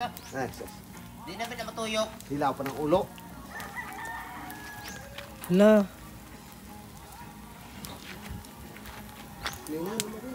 Ay, sus. Di na matuyok. Hilaw pa ng ulo. Hala. Hindi naman.